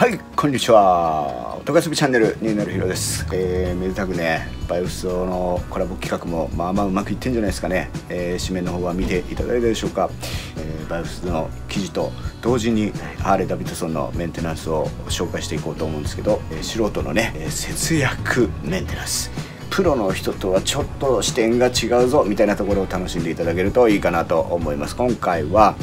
はいこんにちは。音がすびチャンネルになるひろです。えー、めでたくねバイオスのコラボ企画もまあまあうまくいってんじゃないですかね、えー、紙面の方は見ていただいたでしょうか、えー、バイオスの記事と同時にハーレー・ダビッドソンのメンテナンスを紹介していこうと思うんですけど、え、素人のねえ節約メンテナンス。プロの人とはちょっと視点が違うぞみたいなところを楽しんでいただけるといいかなと思います。今回は、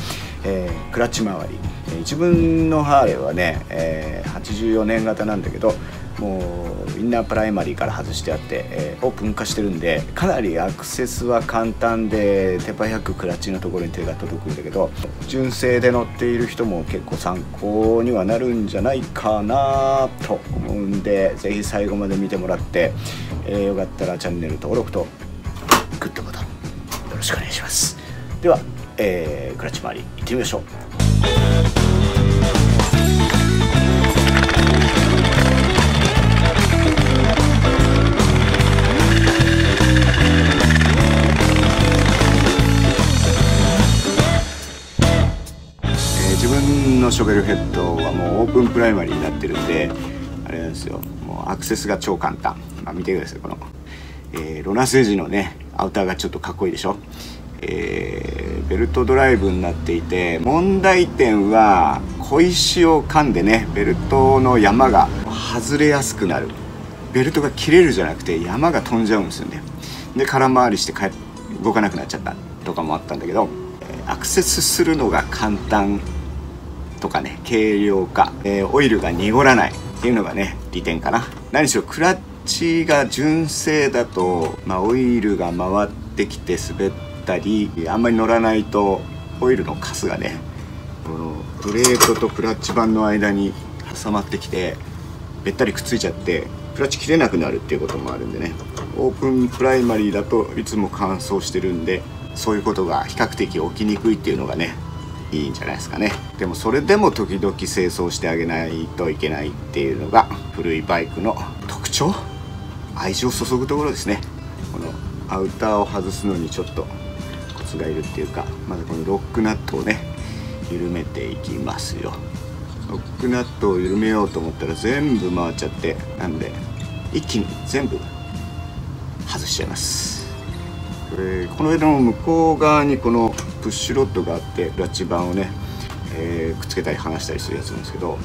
え、クラッチ周り。自分のハーレーはね、えー、84年型なんだけどもうインナープライマリーから外してあって、えー、オープン化してるんでかなりアクセスは簡単で手早くクラッチのところに手が届くんだけど純正で乗っている人も結構参考にはなるんじゃないかなと思うんで是非最後まで見てもらって、えー、よかったらチャンネル登録とグッドボタンよろしくお願いします。では、えー、クラッチ周り行ってみましょう。のショベルヘッドはもうオープンプライマリーになってるんであれなんですよ。もうアクセスが超簡単、まあ、見てくださいこの、えー、ロナスエジのねアウターがちょっとかっこいいでしょ。えー、ベルトドライブになっていて問題点は小石を噛んでねベルトの山が外れやすくなる。ベルトが切れるじゃなくて山が飛んじゃうんですよね。で空回りして動かなくなっちゃったとかもあったんだけどアクセスするのが簡単。とかね軽量化、えー、オイルが濁らないっていうのがね利点かな。何しろクラッチが純正だと、まあ、オイルが回ってきて滑ったりあんまり乗らないとオイルのカスがねこのプレートとクラッチ板の間に挟まってきてべったりくっついちゃってクラッチ切れなくなるっていうこともあるんでね。オープンプライマリーだといつも乾燥してるんでそういうことが比較的起きにくいっていうのがねいいんじゃないですかね。でもそれでも時々清掃してあげないといけないっていうのが古いバイクの特徴。愛情を注ぐところですね。このアウターを外すのにちょっとコツがいるっていうかまずこのロックナットをね緩めていきますよ。ロックナットを緩めようと思ったら全部回っちゃってなんで一気に全部外しちゃいます。これこの枝の向こう側にこのプッシュロッドがあってラッチ板をね、えー、くっつけたり離したりするやつなんですけど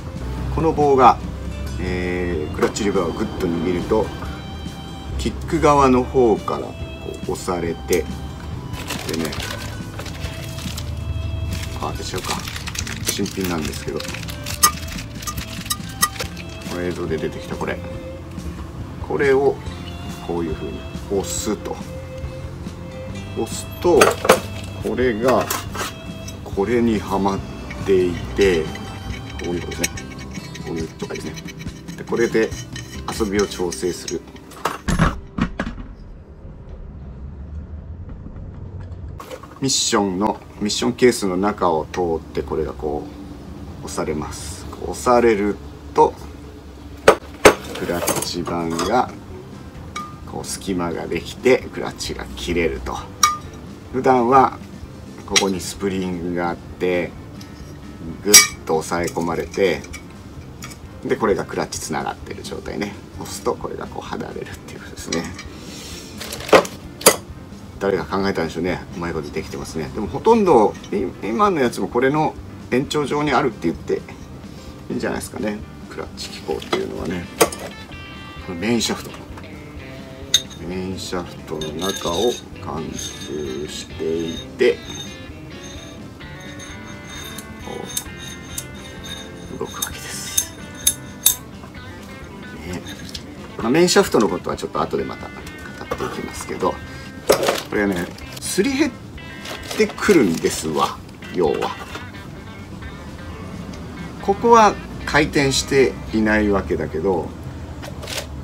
この棒が、えー、クラッチリバーをグッと握るとキック側の方からこう押されてでねあ私はか。新品なんですけどこの映像で出てきたこれ。これをこういうふうに押すと。押すとこれがこれにはまっていてこういうことですね。こういう状態ですね。でこれで遊びを調整する。ミッションのミッションケースの中を通ってこれがこう押されます。押されるとクラッチ板がこう隙間ができてクラッチが切れると。普段はここにスプリングがあってグッと押さえ込まれてでこれがクラッチつながってる状態ね。押すとこれがこう離れるっていうことですね。誰が考えたんでしょうね。うまいことできてますね。でもほとんど今のやつもこれの延長上にあるって言っていいんじゃないですかね。クラッチ機構っていうのはね。このメインシャフト。メインシャフトの中を貫通していてメインシャフトのことはちょっと後でまた語っていきますけどこれはねすり減ってくるんですわ要は。ここは回転していないわけだけど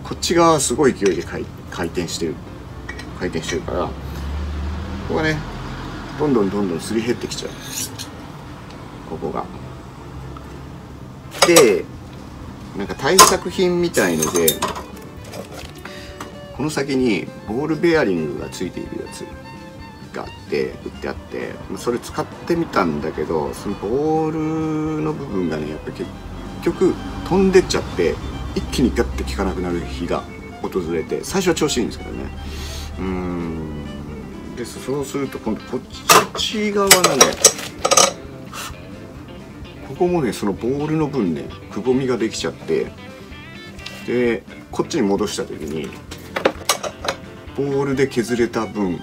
こっち側はすごい勢いで回転してる回転してるからここがねどんどんどんどんすり減ってきちゃう。ここが。でなんか対策品みたいのでこの先にボールベアリングがついているやつがあって売ってあってそれ使ってみたんだけどそのボールの部分がねやっぱ結局飛んでっちゃって一気にガッて効かなくなる日が訪れて最初は調子いいんですけどね。うん。ですそうすると今度こっち側がねここもねそのボールの分ねくぼみができちゃってでこっちに戻した時にボールで削れた分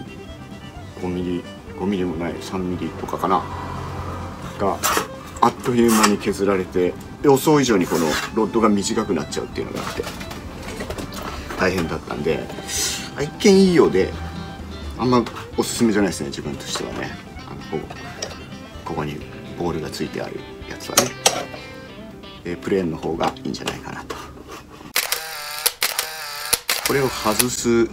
5ミリ5ミリもない3ミリとかかな。があっという間に削られて予想以上にこのロッドが短くなっちゃうっていうのがあって大変だったんで一見いいようであんまおすすめじゃないですね自分としてはね。あのここここにボールがついてあるやつはね。でプレーンの方がいいんじゃないかなと。これを外す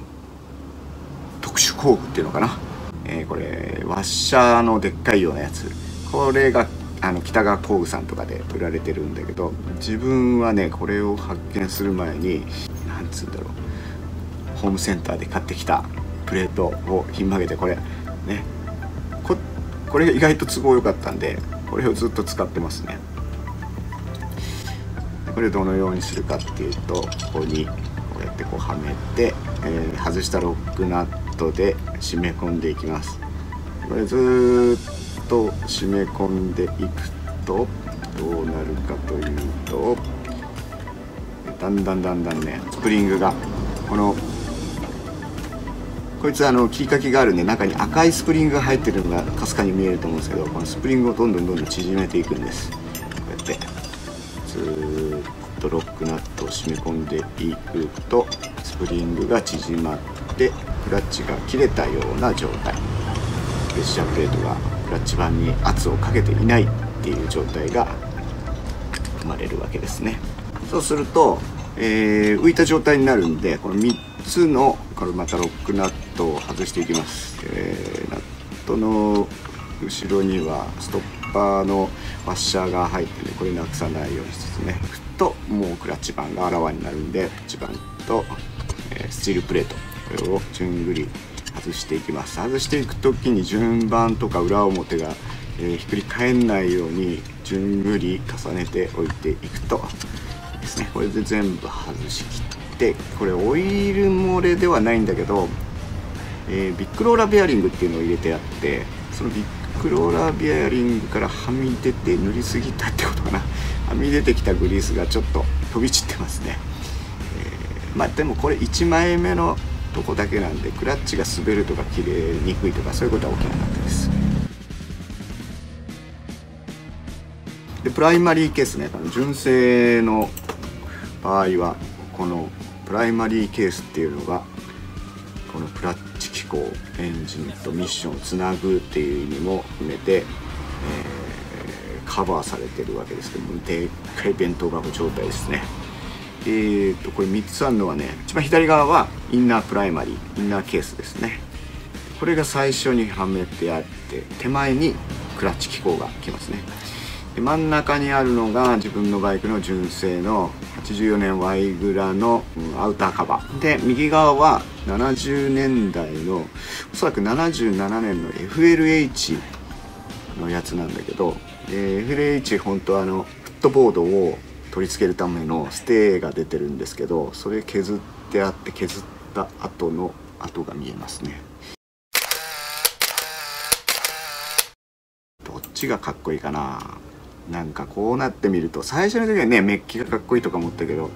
特殊工具っていうのかな、えー、これワッシャーのでっかいようなやつ。これがあの北川工具さんとかで売られてるんだけど自分はねこれを発見する前になんつうんだろう。ホームセンターで買ってきたプレートをひん曲げてこれね。ここれ意外と都合良かったんでこれをずっと使ってますね。これどのようにするかっていうとここにやってこうはめて、えー、外したロックナットで締め込んでいきます。これずっと締め込んでいくとどうなるかというとだんだんだんだんねスプリングがこのこいつあの切り欠きがあるんで中に赤いスプリングが入ってるのがかすかに見えると思うんですけどこのスプリングをどんどんどんどん縮めていくんです。とロックナットを締め込んでいくとスプリングが縮まってクラッチが切れたような状態。プレッシャープレートがクラッチ板に圧をかけていないっていう状態が生まれるわけですね。そうすると、えー、浮いた状態になるんでこの3つのこれまたロックナットを外していきます、えー、ナットの後ろにはストッパーのワッシャーが入ってねこれなくさないようにしつつねともうクラッチ板があらわになるんでクラッチ板と、えー、スチールプレートこれを順繰り外していきます。外していく時に順番とか裏表が、えー、ひっくり返んないように順繰り重ねておいていくとですね。これで全部外しきってこれオイル漏れではないんだけど、えー、ビッグローラーベアリングっていうのを入れてあってそのビッグローラーベアリングからはみ出て塗りすぎたってことかな。はみ出てきたグリースがちょっと飛び散ってますね、えー、まあでもこれ1枚目のとこだけなんでクラッチが滑るとか切れにくいとかそういうことは起きなかったです。でプライマリーケースね純正の場合はこのプライマリーケースっていうのがこのクラッチ機構エンジンとミッションをつなぐっていう意味も含めて、えー、カバーされてるわけですけどもでっかい弁当箱状態ですね。えーと、これ3つあるのはね一番左側はインナープライマリーインナーケースですね。これが最初にはめてあって手前にクラッチ機構が来ますね。で真ん中にあるのが自分のバイクの純正の84年 Y グラの、アウターカバー。で右側は70年代のおそらく77年の FLH のやつなんだけど FLH 本当あのフットボードを取り付けるためのステーが出てるんですけどそれ削ってあって削った後の跡が見えますね。どっちがかっこいいかな？なんかこうなってみると最初の時はねメッキがかっこいいとか思ったけど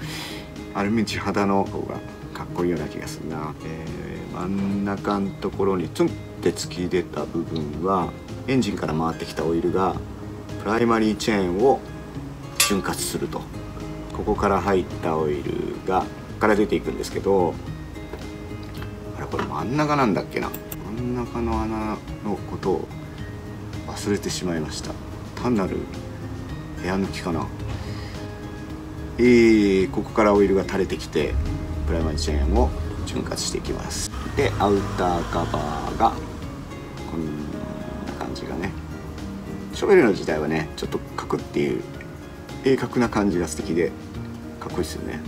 アルミ地肌の方がかっこいいような気がするな、えー、真ん中のところにツンって突き出た部分はエンジンから回ってきたオイルがライマリーチェーンを瞬活すると。ここから入ったオイルがここから出ていくんですけどあれこれ真ん中なんだっけな。真ん中の穴のことを忘れてしまいました。単なる部屋抜きかな。えー、ここからオイルが垂れてきてプライマリーチェーンを潤滑していきます。でアウターカバーがショベルの時代はねちょっとカクっていう鋭角な感じが素敵でかっこいいですよね、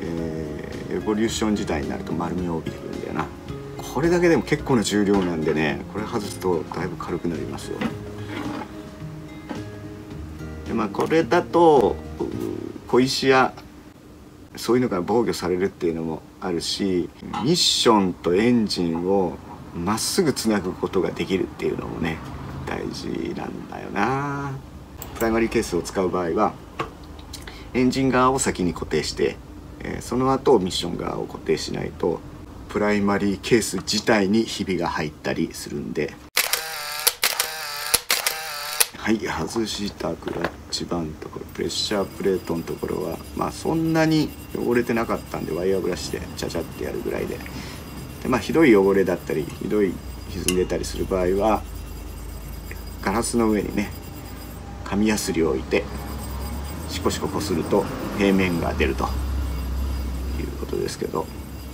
えー、エボリューション時代になると丸みを帯びてくるんだよな。これだけでも結構な重量なんでねこれ外すとだいぶ軽くなりますよ。でまあこれだと小石やそういうのから防御されるっていうのもあるしミッションとエンジンをまっすぐつなぐことができるっていうのもね大事なんだよな。プライマリーケースを使う場合はエンジン側を先に固定して、え、その後ミッション側を固定しないとプライマリーケース自体にひびが入ったりするんで。はい外したクラッチバンところプレッシャープレートのところはまあそんなに汚れてなかったんでワイヤーブラシでチャチャってやるぐらいで。で、まあ、ひどい汚れだったりひどい歪んでたりする場合はガラスの上にね紙やすりを置いてシコシコこすると平面が出ると。いうことですけど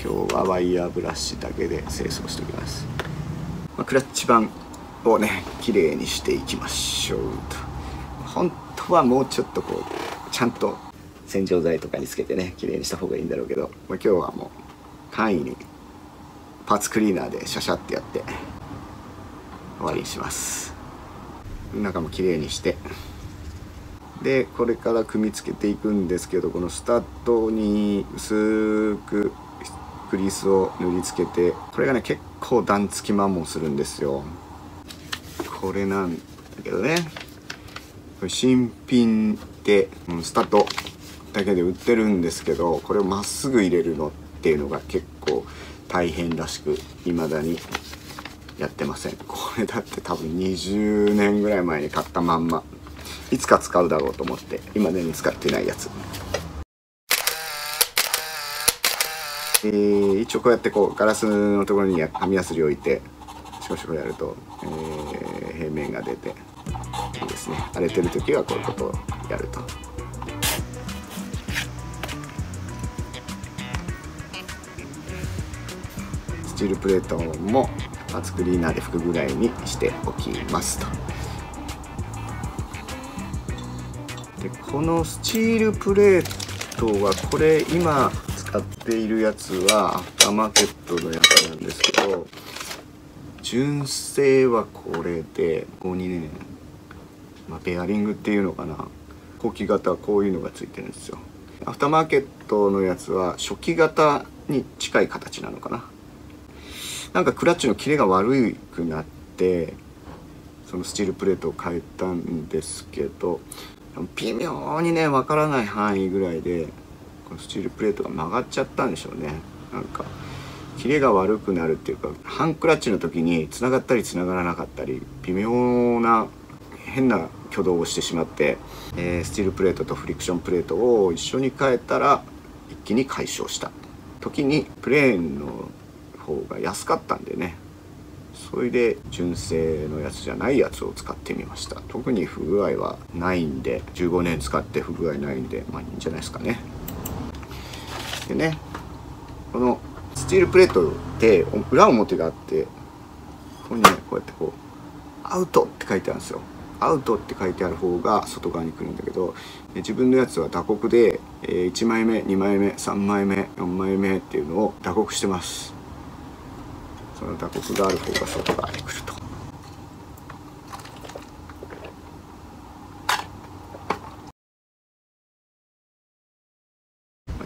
今日はワイヤーブラシだけで清掃しておきます、まあ、クラッチ板をね綺麗にしていきましょうと。本当はもうちょっとこうちゃんと洗浄剤とかにつけてね綺麗にした方がいいんだろうけど、まあ、今日はもう簡易にパーツクリーナーでシャシャってやって終わりにします。中も綺麗にして。でこれから組み付けていくんですけどこのスタッドに薄くクリースを塗りつけてこれがね結構段付きマンモするんですよ。これなんだけどね。これ新品でスタッドだけで売ってるんですけどこれをまっすぐ入れるのっていうのが結構大変らしく未だに。やってません。これだって多分20年ぐらい前に買ったまんま。いつか使うだろうと思って今ね使ってないやつ。えー、一応こうやってこうガラスのところに紙やすり置いてシコシコやると、えー、平面が出ていいですね。荒れてる時はこういうことをやると。スチールプレートもパーツクリーナーで拭くぐらいにしておきますと。でこのスチールプレートはこれ今使っているやつはアフターマーケットのやつなんですけど純正はこれで52年、まあ、ベアリングっていうのかな。後期型はこういうのがついてるんですよ。アフターマーケットのやつは初期型に近い形なのかな。なんかクラッチのキレが悪くなってそのスチールプレートを変えたんですけど微妙にねわからない範囲ぐらいでこのスチールプレートが曲がっちゃったんでしょうね。なんかキレが悪くなるっていうかハンクラッチの時につながったりつながらなかったり微妙な変な挙動をしてしまって、えー、スチールプレートとフリクションプレートを一緒に変えたら一気に解消した。時にプレーンの方が安かったんでね。それで純正のやつじゃないやつを使ってみました。特に不具合はないんで15年使って不具合ないんでまあいいんじゃないですかね。でねこのスチールプレートって裏表があってここにねこうやってこう「アウト」って書いてあるんですよ。アウトって書いてある方が外側に来るんだけど自分のやつは打刻で1枚目2枚目3枚目4枚目っていうのを打刻してます。その打刻がある方が外側に来ると。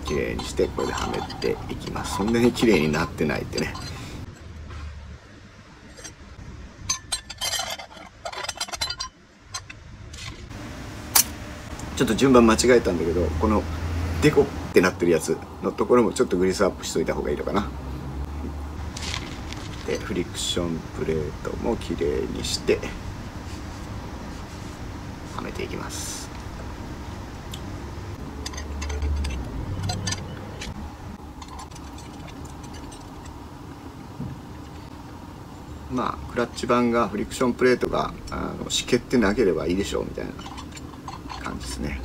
綺麗にしてこれではめていきます。そんなに綺麗になってないってね。ちょっと順番間違えたんだけどこのデコってなってるやつのところもちょっとグリスアップしといた方がいいのかな。でフリクションプレートもきれいにしてはめていきます。まあクラッチ板がフリクションプレートがあの湿気ってなければいいでしょうみたいな感じですね。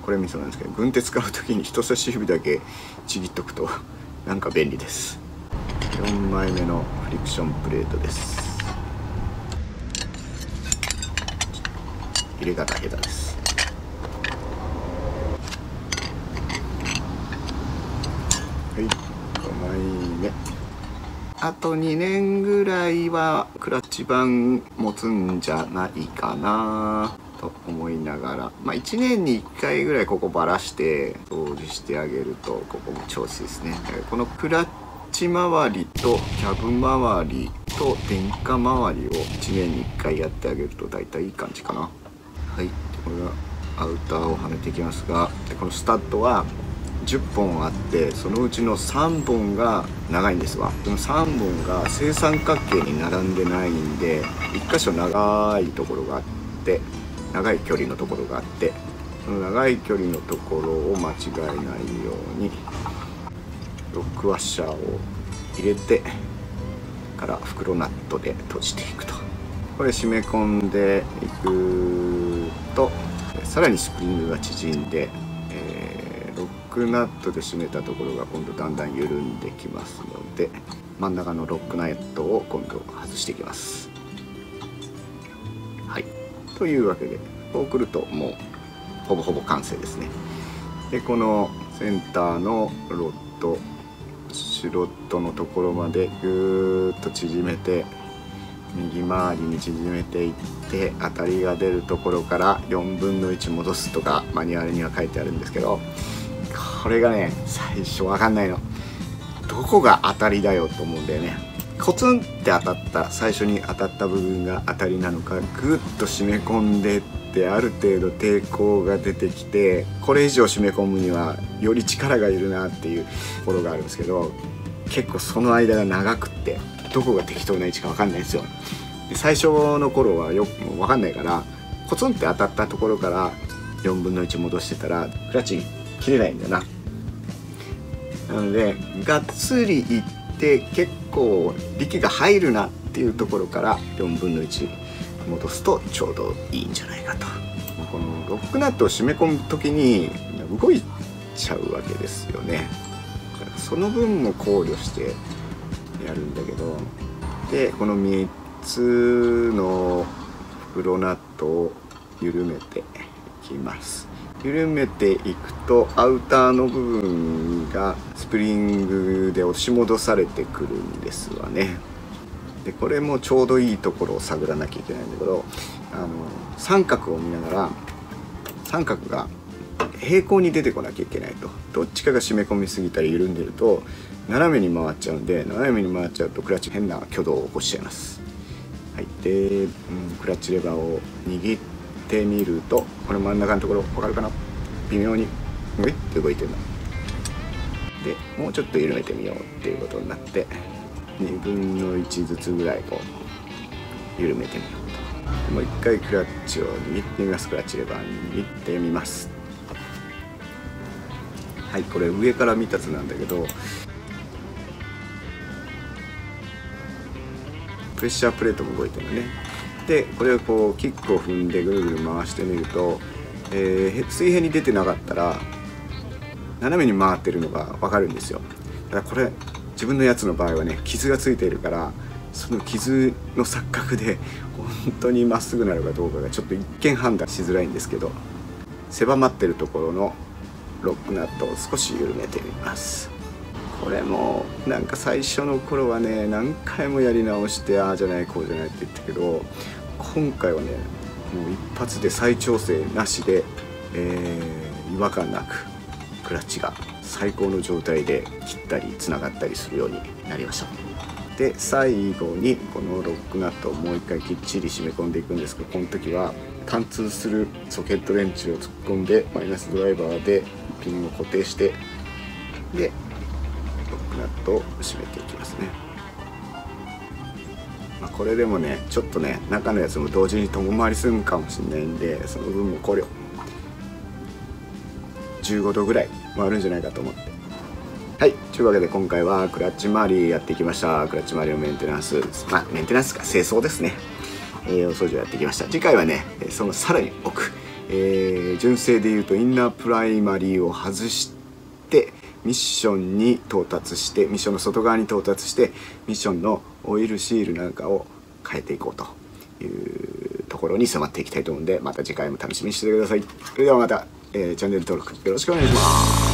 これミソなんですけど軍手使う時に人差し指だけちぎっとくとなんか便利です。4枚目のフリクションプレートです。入れ方下手です。はい5枚目。あと2年ぐらいはクラッチ板持つんじゃないかな。と思いながら。まあ1年に1回ぐらいここばらして掃除してあげるとここも調子ですね。このクラッチ周りとキャブ周りと電化周りを1年に1回やってあげると大体いい感じかな。はい。これがアウターをはめていきますがでこのスタッドは10本あってそのうちの3本が長いんですわ。その3本が正三角形に並んでないんで1箇所長いところがあって長い距離のところがあってその長い距離のところを間違えないようにロックワッシャーを入れてから袋ナットで閉じていくと。これ締め込んでいくとさらにスプリングが縮んで、えー、ロックナットで締めたところが今度だんだん緩んできますので真ん中のロックナットを今度外していきます。はい。というわけでこうくるともうほぼほぼ完成ですね。でこのセンターのロッドシュロットのところまでぐーっと縮めて右回りに縮めていって当たりが出るところから4分の1戻すとかマニュアルには書いてあるんですけどこれがね最初分かんないの。どこが当たりだよと思うんだよね。コツンって当たった最初に当たった部分が当たりなのかグッと締め込んでってある程度抵抗が出てきてこれ以上締め込むにはより力がいるなっていうところがあるんですけど結構その間が長くってどこが適当な位置か分かんないんですよ。で最初の頃はよくもう分かんないからコツンって当たったところから4分の1戻してたらクラッチ切れないんだよな。なのでがっつりいって結構力が入るなっていうところから4分の1戻すとちょうどいいんじゃないかと。このロックナットを締め込む時に動いちゃうわけですよね。その分も考慮してやるんだけどでこの3つの袋ナットを緩めていきます。緩めていくとアウターの部分がスプリングで押し戻されてくるんですわね。でこれもちょうどいいところを探らなきゃいけないんだけどあの三角を見ながら三角が平行に出てこなきゃいけないと。どっちかが締め込みすぎたり緩んでると斜めに回っちゃうんで斜めに回っちゃうとクラッチ変な挙動を起こしちゃいます。はい。で、うん、クラッチレバーを握ってみるとこの真ん中のところ分かるかな？微妙にグイッて動いてるの。でもうちょっと緩めてみようっていうことになって2分の1ずつぐらいこう緩めてみようと。もう一回クラッチを握ってみます。クラッチレバー握ってみます。はいこれ上から見た図なんだけどプレッシャープレートも動いてるのね。でこれをこうキックを踏んでぐるぐる回してみると、えー、水平に出てなかったら斜めに回ってるのが分かるんですよ。だからこれ自分のやつの場合はね傷がついているからその傷の錯覚で本当にまっすぐなのかどうかがちょっと一見判断しづらいんですけど狭まってるところのロックナットを少し緩めてみます。これもなんか最初の頃はね何回もやり直してああじゃないこうじゃないって言ったけど今回はねもう一発で再調整なしで、えー、違和感なくクラッチが最高の状態で切ったりつながったりするようになりました。で最後にこのロックナットをもう一回きっちり締め込んでいくんですけどこの時は貫通するソケットレンチを突っ込んでマイナスドライバーでピンを固定してでロックナットを締めていきますね、まあ、これでもねちょっとね中のやつも同時に共回りするかもしれないんでその分も考慮15度ぐらい回るんじゃないかと思って。はいというわけで今回はクラッチ周りやってきました。クラッチ周りのメンテナンス。まあメンテナンスか清掃ですね。えー、お掃除をやってきました。次回はねそのさらに奥、えー、純正でいうとインナープライマリーを外してミッションに到達してミッションの外側に到達してミッションのオイルシールなんかを変えていこうと。いうところに迫っていきたいと思うんでまた次回も楽しみにしててください。それではまた、えー、チャンネル登録よろしくお願いします。